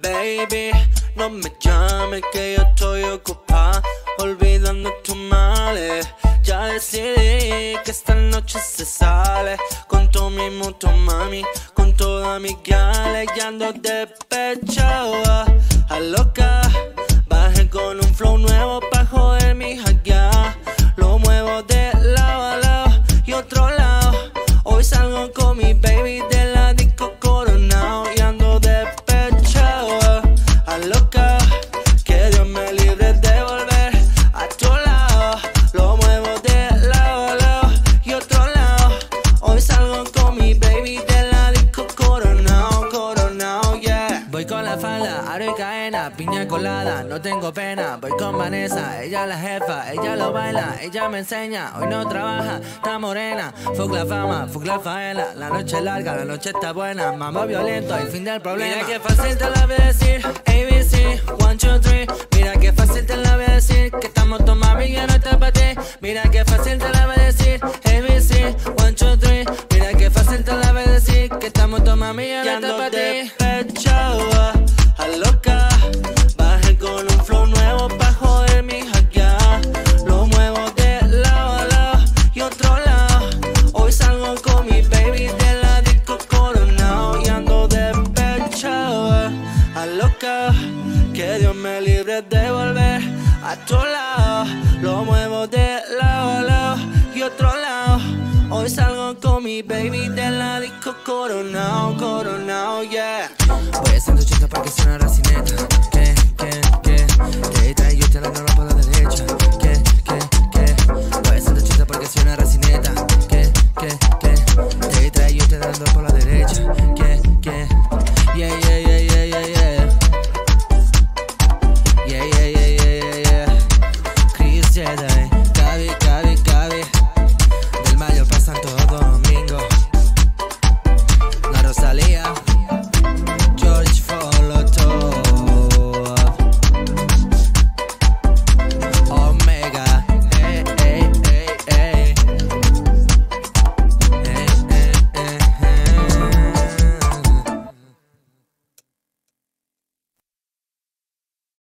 Baby, no me llames que yo estoy ocupada Olvidando tus males. Ya decidí que esta noche se sale. Con tu mismo, tu mami Con toda mi gales. Y ando despechado A loca. Bajé con un flow nuevo Pa' joder mi hackeada Lo muevo de lado a lado Y otro lado. Hoy salgo con mi baby aro y cadena, piña colada, no tengo pena. Voy con Vanessa, ella la jefa, ella lo baila, ella me enseña. Hoy no trabaja, está morena. Fuck la fama, fuck la faena. La noche es larga, la noche está buena. Mamá violento, el fin del problema. Mira que fácil te la voy a decir ABC, one, two, three Mira que fácil te la voy a decir que estamos tomando y ya no está para ti. Mira que fácil te la voy a decir ABC, one, two, three Mira que fácil te la voy a decir que estamos tomando y ya no está para ti. Que Dios me libre de volver a tu lado Lo muevo de lado a lado y otro lado Hoy salgo con mi baby de la disco coronado, coronado, yeah Voy a 180 para que suene racineta.